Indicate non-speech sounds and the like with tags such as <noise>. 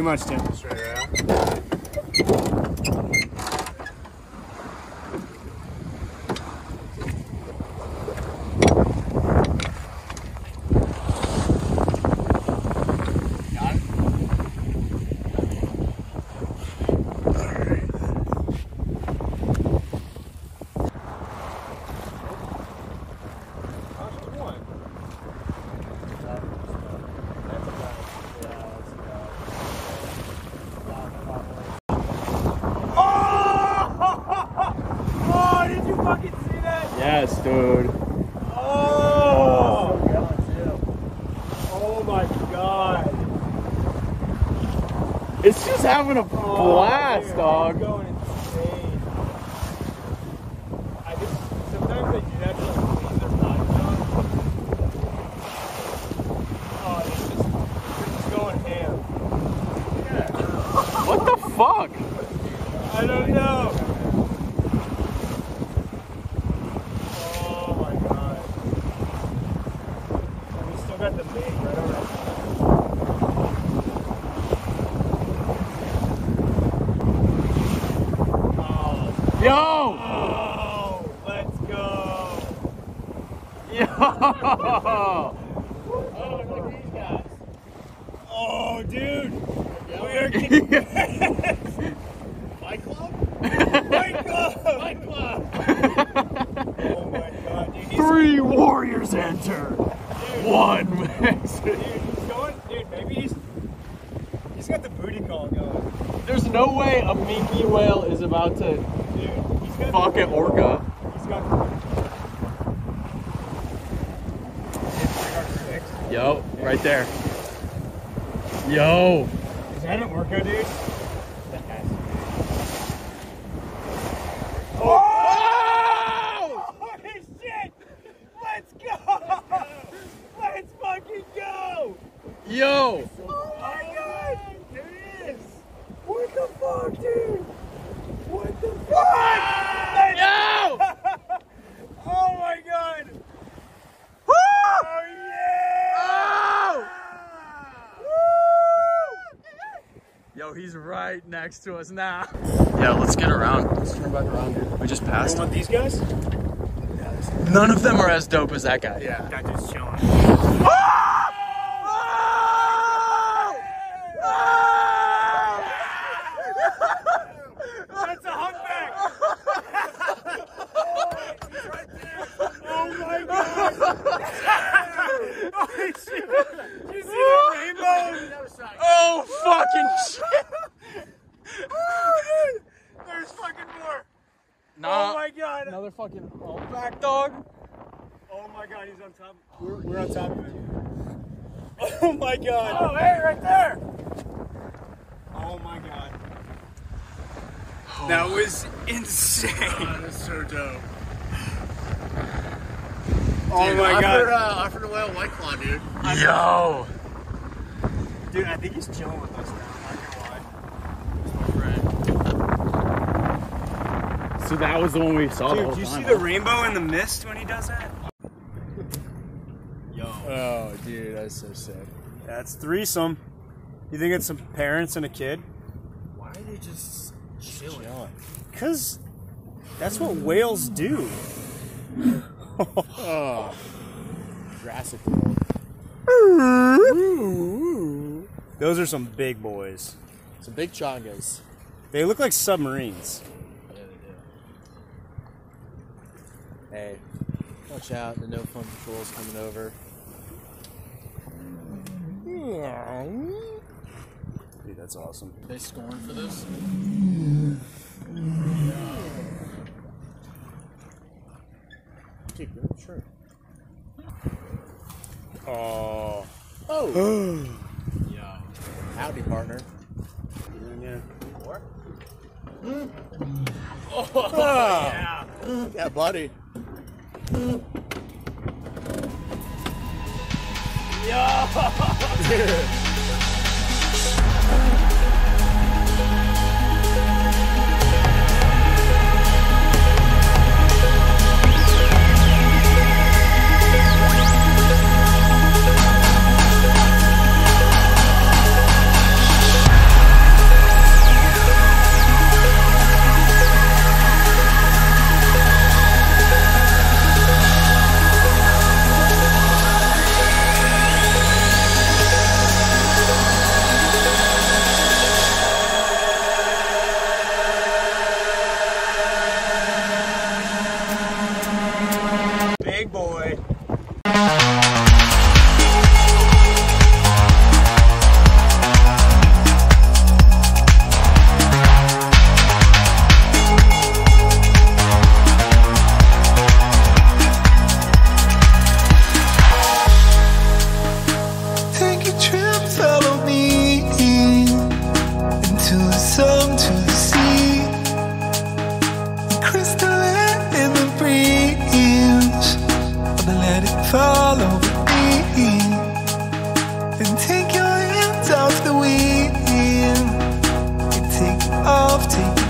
much, Tim. Straight around. Oh, did you fucking see that? Yes, dude. Oh! Oh my god. It's just having a oh, blast, dude, dog. Going insane. I just sometimes they do that to like clean their body down. Oh, it's just, they're just going ham. What the fuck? I don't know. Oh my god. And we still got the bait right over Oh, Yo! oh, let's go. Yo! Oh, look at these guys. Oh, dude. We are <laughs> Fight Club? Fight Club. Fight Club! Oh my god, dude. Three warriors enter. One dude, he's going. He's. Got the booty call going. There's no way a minke whale is about to Dude, fuck an orca. He's got. Yo, right there. Yo. Is that an orca, dude? Oh! Holy shit! Let's go! Let's fucking go! Yo. Oh my god! There it is! What the fuck, dude? What the fuck? Yo! oh my god! Oh yeah! Yo, he's right next to us now. Yeah, let's get around. Let's turn back around, dude. We just passed You want these guys? None of them are as dope as that guy. Yeah. That dude's chilling. That's a humpback! oh my god! Holy shit! Did you see the rainbow? Oh, fucking shit. Oh, dude! There's fucking more! Nah. Oh my god! Another fucking humpback dog. Oh my god, he's on top. We're, we're on top of him. Oh my god! Oh, hey, right there! Oh my god. That was insane. That's so dope. Oh Dude, my I god. Offered, uh, offered a whale white claw, dude. Yo. Dude, I think he's chilling with us So that was the one we saw. the Dude, do you time, see the rainbow in the mist when he does that? Yo. Oh, dude, that's so sick. That's threesome. You think it's some parents and a kid? Why are they just chilling? Cause that's what whales do. Oh. <laughs> Jurassic World. Those are some big boys. Some big chongas. They look like submarines. Yeah, they do. Hey, watch out. The no fun patrol's coming over. Dude, that's awesome. They scorn for this? Dude, you're true. Oh. Oh! <gasps> yeah. Howdy, partner. Yeah. <laughs> Oh, yeah, <laughs> buddy. 呀！哈哈！To the sea. Crystalline in the breeze. Let it fall over me. And take your hands off the wheel. Take off, take